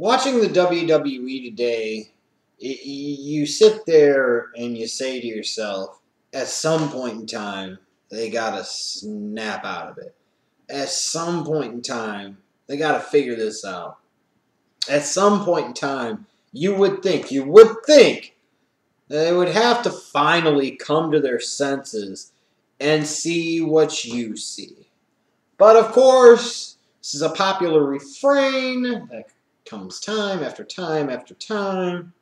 watching the WWE today, it, you sit there and you say to yourself, at some point in time, they got to snap out of it. At some point in time, they got to figure this out. At some point in time, you would think, you would think, they would have to finally come to their senses and see what you see. But of course, this is a popular refrain that comes time after time after time,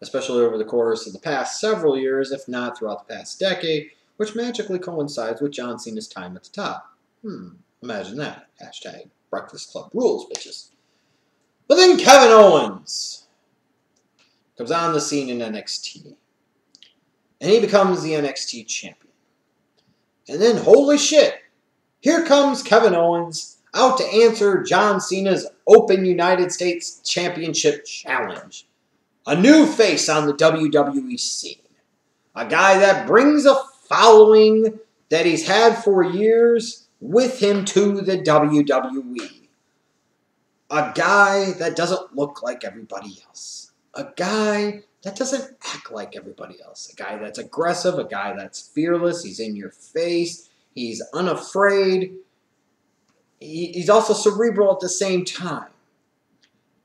especially over the course of the past several years, if not throughout the past decade, which magically coincides with John Cena's time at the top. Hmm, imagine that. Hashtag Breakfast Club rules, bitches. But then Kevin Owens comes on the scene in NXT. And he becomes the NXT champion. And then, holy shit, here comes Kevin Owens out to answer John Cena's Open United States Championship Challenge. A new face on the WWE scene. A guy that brings a following that he's had for years with him to the WWE. A guy that doesn't look like everybody else. A guy that doesn't act like everybody else. A guy that's aggressive, a guy that's fearless, he's in your face, he's unafraid, he's also cerebral at the same time.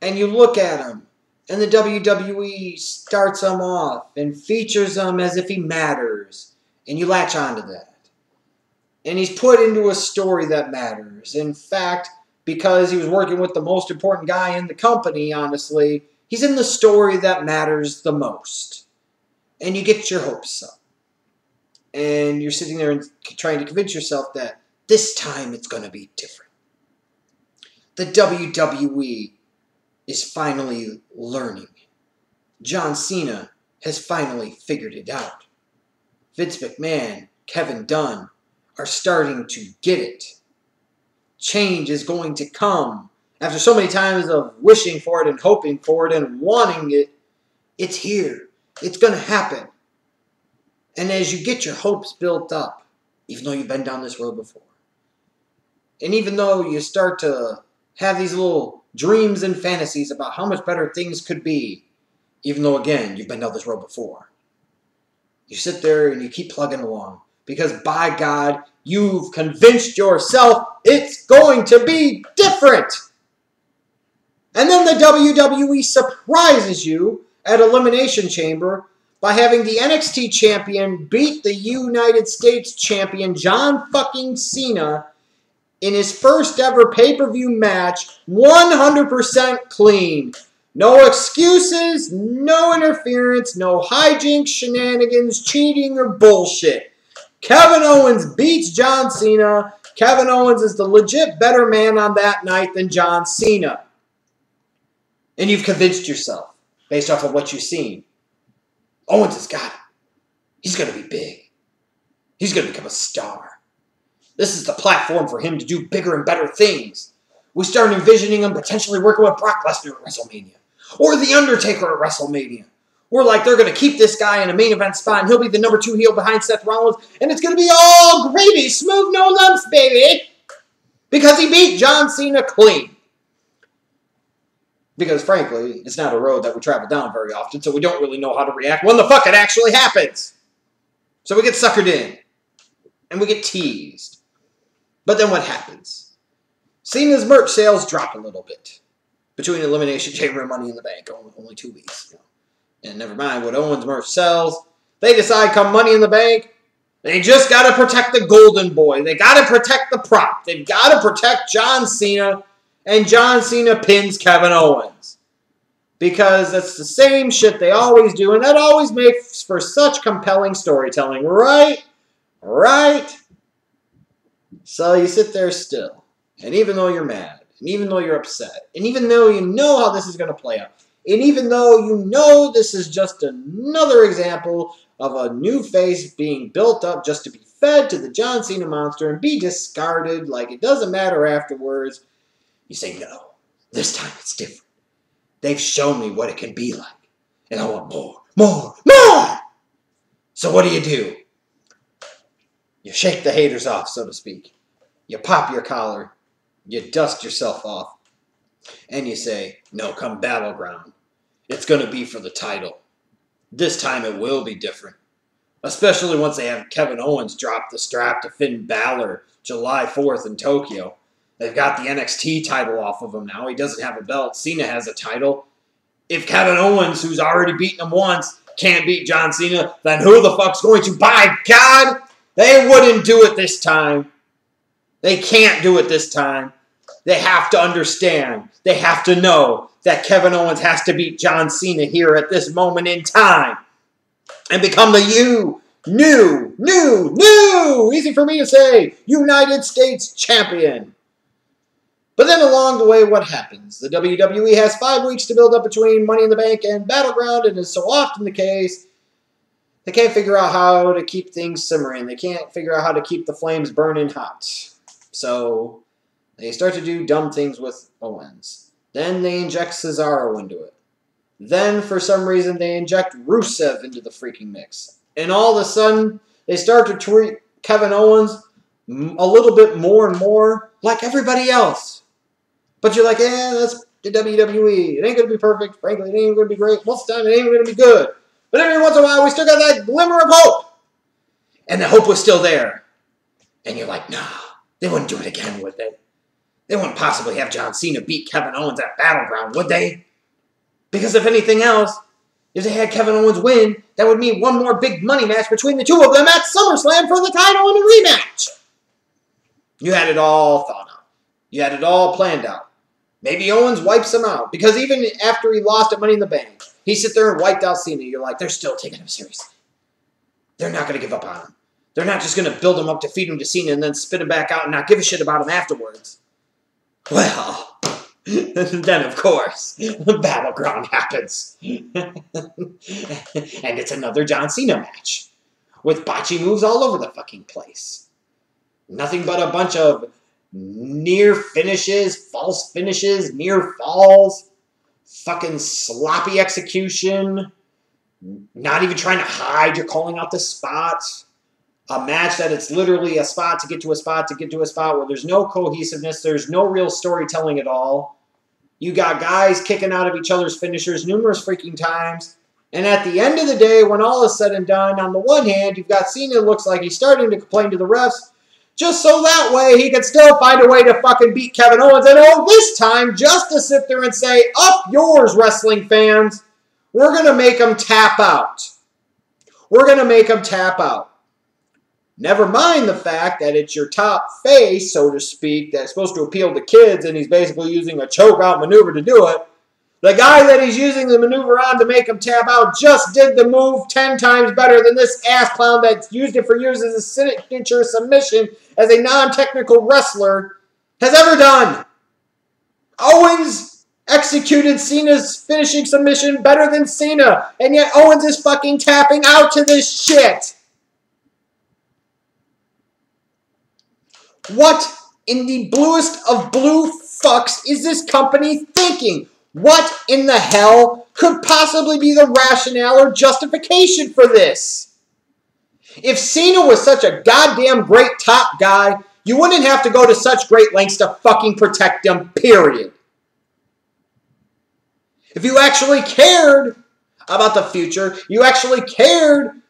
And you look at him, and the WWE starts him off and features him as if he matters, and you latch onto that. And he's put into a story that matters. In fact, because he was working with the most important guy in the company, honestly, he's in the story that matters the most. And you get your hopes up. And you're sitting there and trying to convince yourself that this time it's going to be different the WWE is finally learning. John Cena has finally figured it out. Vince McMahon, Kevin Dunn are starting to get it. Change is going to come. After so many times of wishing for it and hoping for it and wanting it, it's here. It's going to happen. And as you get your hopes built up, even though you've been down this road before, and even though you start to have these little dreams and fantasies about how much better things could be, even though, again, you've been down this road before. You sit there and you keep plugging along because, by God, you've convinced yourself it's going to be different. And then the WWE surprises you at Elimination Chamber by having the NXT champion beat the United States champion John fucking Cena in his first ever pay per view match 100% clean. No excuses, no interference, no hijinks, shenanigans, cheating, or bullshit. Kevin Owens beats John Cena. Kevin Owens is the legit better man on that night than John Cena. And you've convinced yourself, based off of what you've seen. Owens has got it. He's going to be big. He's going to become a star. This is the platform for him to do bigger and better things. We start envisioning him potentially working with Brock Lesnar at WrestleMania or The Undertaker at WrestleMania. We're like, they're going to keep this guy in a main event spot, and he'll be the number two heel behind Seth Rollins, and it's going to be all gravy, smooth, no lumps, baby. Because he beat John Cena clean. Because frankly, it's not a road that we travel down very often, so we don't really know how to react when the fuck it actually happens. So we get suckered in, and we get teased. But then what happens? Cena's merch sales drop a little bit between Elimination Chamber and Money in the Bank. Only two weeks. And never mind what Owens merch sells. They decide come Money in the Bank, they just got to protect the Golden Boy. They got to protect the prop. They've got to protect John Cena. And John Cena pins Kevin Owens. Because that's the same shit they always do. And that always makes for such compelling storytelling. Right? Right? So you sit there still. And even though you're mad, and even though you're upset, and even though you know how this is going to play out, and even though you know this is just another example of a new face being built up just to be fed to the John Cena monster and be discarded like it doesn't matter afterwards, you say, no, this time it's different. They've shown me what it can be like, and I want more, more, more! So what do you do? You shake the haters off, so to speak. You pop your collar. You dust yourself off. And you say, no, come Battleground. It's going to be for the title. This time it will be different. Especially once they have Kevin Owens drop the strap to Finn Balor July 4th in Tokyo. They've got the NXT title off of him now. He doesn't have a belt. Cena has a title. If Kevin Owens, who's already beaten him once, can't beat John Cena, then who the fuck's going to? By God, they wouldn't do it this time. They can't do it this time. They have to understand. They have to know that Kevin Owens has to beat John Cena here at this moment in time and become the you, new, new, new, easy for me to say, United States champion. But then along the way, what happens? The WWE has five weeks to build up between Money in the Bank and Battleground, and as so often the case, they can't figure out how to keep things simmering. They can't figure out how to keep the flames burning hot. So they start to do dumb things with Owens. Then they inject Cesaro into it. Then, for some reason, they inject Rusev into the freaking mix. And all of a sudden, they start to treat Kevin Owens a little bit more and more like everybody else. But you're like, eh, that's the WWE. It ain't going to be perfect. Frankly, it ain't going to be great. Most of the time, it ain't going to be good. But every once in a while, we still got that glimmer of hope. And the hope was still there. And you're like, nah, they wouldn't do it again, would they? They wouldn't possibly have John Cena beat Kevin Owens at Battleground, would they? Because if anything else, if they had Kevin Owens win, that would mean one more big money match between the two of them at SummerSlam for the title and a rematch. You had it all thought out. You had it all planned out. Maybe Owens wipes him out because even after he lost at Money in the Bank, he sit there and wiped out Cena. You're like, they're still taking him seriously. They're not going to give up on him. They're not just going to build him up to feed him to Cena and then spit him back out and not give a shit about him afterwards. Well, then of course, the battleground happens. and it's another John Cena match with botchy moves all over the fucking place. Nothing but a bunch of near finishes, false finishes, near falls, fucking sloppy execution, not even trying to hide, you're calling out the spots. A match that it's literally a spot to get to a spot to get to a spot where there's no cohesiveness, there's no real storytelling at all. You got guys kicking out of each other's finishers numerous freaking times. And at the end of the day, when all is said and done, on the one hand, you've got Cena looks like he's starting to complain to the refs just so that way he could still find a way to fucking beat Kevin Owens. And oh, this time, just to sit there and say, up yours, wrestling fans. We're going to make him tap out. We're going to make him tap out. Never mind the fact that it's your top face, so to speak, that's supposed to appeal to kids, and he's basically using a choke out maneuver to do it. The guy that he's using the maneuver on to make him tap out just did the move 10 times better than this ass clown that's used it for years as a signature submission as a non technical wrestler has ever done. Owens executed Cena's finishing submission better than Cena, and yet Owens is fucking tapping out to this shit. What in the bluest of blue fucks is this company thinking? What in the hell could possibly be the rationale or justification for this? If Cena was such a goddamn great top guy, you wouldn't have to go to such great lengths to fucking protect him, period. If you actually cared about the future, you actually cared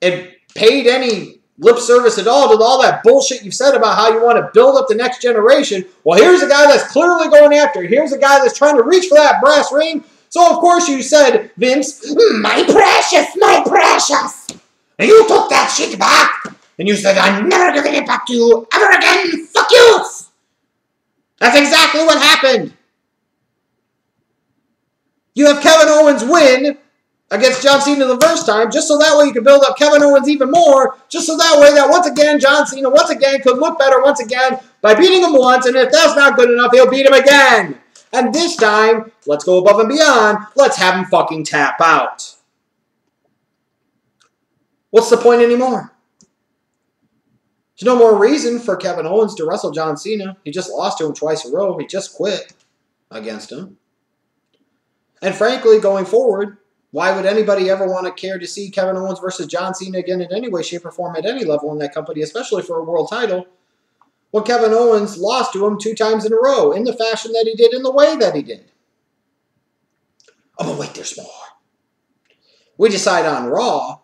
and paid any lip service at all to all that bullshit you've said about how you want to build up the next generation. Well, here's a guy that's clearly going after. Here's a guy that's trying to reach for that brass ring. So, of course, you said, Vince, hmm, my precious, my precious. And you took that shit back. And you said, I'm never giving it back to you ever again. Fuck you. That's exactly what happened. You have Kevin Owens win against John Cena the first time, just so that way you can build up Kevin Owens even more, just so that way that once again John Cena once again could look better once again by beating him once, and if that's not good enough, he'll beat him again. And this time, let's go above and beyond. Let's have him fucking tap out. What's the point anymore? There's no more reason for Kevin Owens to wrestle John Cena. He just lost to him twice in a row. He just quit against him. And frankly, going forward, why would anybody ever want to care to see Kevin Owens versus John Cena again in any way, shape, or form at any level in that company, especially for a world title, when Kevin Owens lost to him two times in a row in the fashion that he did, in the way that he did. Oh, but wait, there's more. We decide on Raw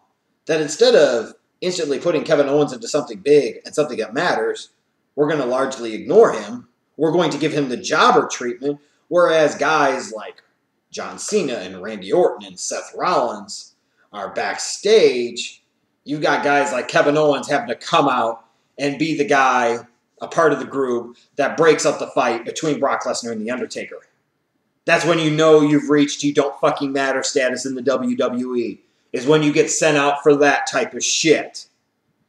that instead of instantly putting Kevin Owens into something big and something that matters, we're going to largely ignore him. We're going to give him the jobber treatment, whereas guys like John Cena and Randy Orton and Seth Rollins are backstage. You've got guys like Kevin Owens having to come out and be the guy, a part of the group, that breaks up the fight between Brock Lesnar and The Undertaker. That's when you know you've reached you don't fucking matter status in the WWE. Is when you get sent out for that type of shit.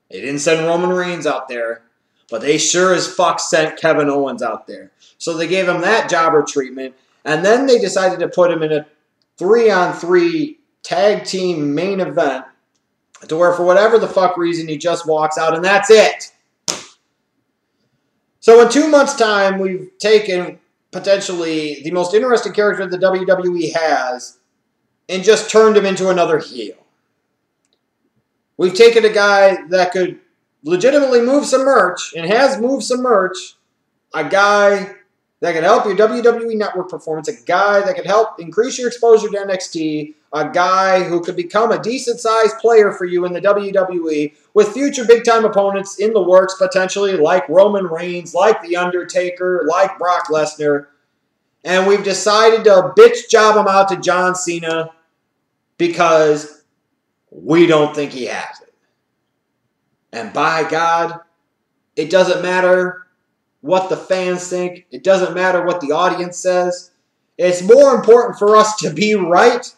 They didn't send Roman Reigns out there, but they sure as fuck sent Kevin Owens out there. So they gave him that jobber treatment, and then they decided to put him in a three on three tag team main event to where, for whatever the fuck reason, he just walks out, and that's it. So, in two months' time, we've taken potentially the most interesting character the WWE has and just turned him into another heel. We've taken a guy that could legitimately move some merch and has moved some merch, a guy that can help your WWE network performance, a guy that can help increase your exposure to NXT, a guy who could become a decent sized player for you in the WWE with future big time opponents in the works, potentially like Roman Reigns, like The Undertaker, like Brock Lesnar. And we've decided to bitch job him out to John Cena because we don't think he has it. And by God, it doesn't matter what the fans think, it doesn't matter what the audience says. It's more important for us to be right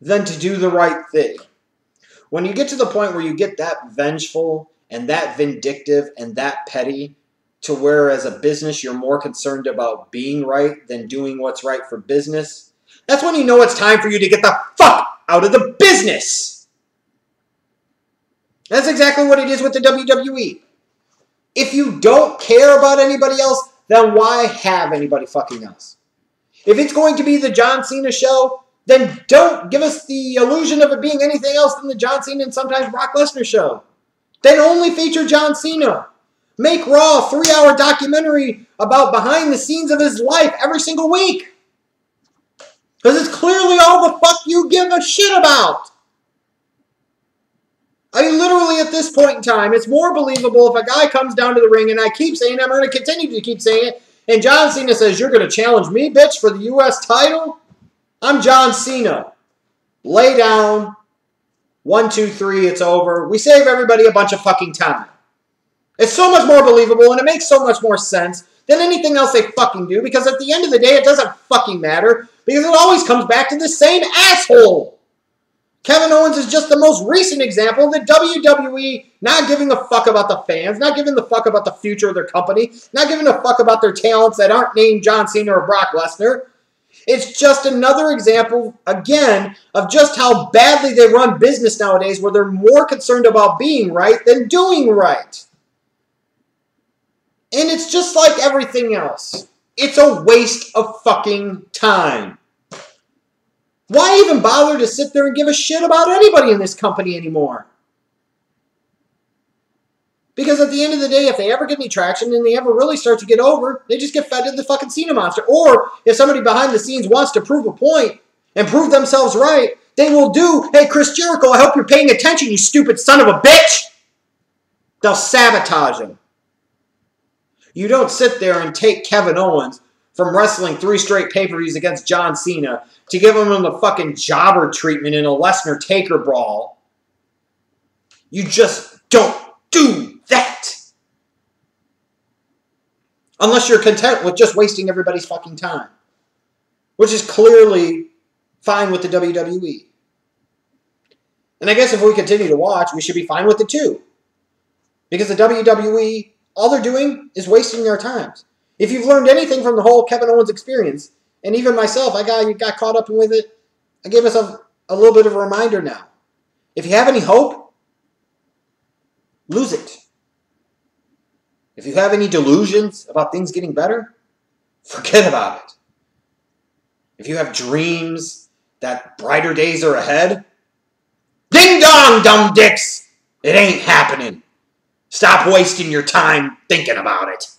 than to do the right thing. When you get to the point where you get that vengeful and that vindictive and that petty, to where as a business you're more concerned about being right than doing what's right for business, that's when you know it's time for you to get the fuck out of the business. That's exactly what it is with the WWE. If you don't care about anybody else, then why have anybody fucking else? If it's going to be the John Cena show, then don't give us the illusion of it being anything else than the John Cena and sometimes Brock Lesnar show. Then only feature John Cena. Make Raw a three hour documentary about behind the scenes of his life every single week. Because it's clearly all the fuck you give a shit about. At this point in time, it's more believable if a guy comes down to the ring, and I keep saying I'm going to continue to keep saying it, and John Cena says, You're going to challenge me, bitch, for the U.S. title? I'm John Cena. Lay down. One, two, three, it's over. We save everybody a bunch of fucking time. It's so much more believable and it makes so much more sense than anything else they fucking do because at the end of the day, it doesn't fucking matter because it always comes back to the same asshole. Kevin Owens is just the most recent example of the WWE not giving a fuck about the fans, not giving the fuck about the future of their company, not giving a fuck about their talents that aren't named John Cena or Brock Lesnar. It's just another example, again, of just how badly they run business nowadays, where they're more concerned about being right than doing right. And it's just like everything else. It's a waste of fucking time. Why even bother to sit there and give a shit about anybody in this company anymore? Because at the end of the day, if they ever get any traction and they ever really start to get over, they just get fed to the fucking Cena monster. Or if somebody behind the scenes wants to prove a point and prove themselves right, they will do, hey, Chris Jericho, I hope you're paying attention, you stupid son of a bitch. They'll sabotage him. You don't sit there and take Kevin Owens from wrestling three straight pay-per-views against John Cena to give him the fucking jobber treatment in a Lesnar Taker brawl. You just don't do that. Unless you're content with just wasting everybody's fucking time. Which is clearly fine with the WWE. And I guess if we continue to watch, we should be fine with it too. Because the WWE, all they're doing is wasting their times. If you've learned anything from the whole Kevin Owens experience, and even myself, I got, got caught up with it, I gave myself a little bit of a reminder now. If you have any hope, lose it. If you have any delusions about things getting better, forget about it. If you have dreams that brighter days are ahead, ding dong, dumb dicks! It ain't happening. Stop wasting your time thinking about it.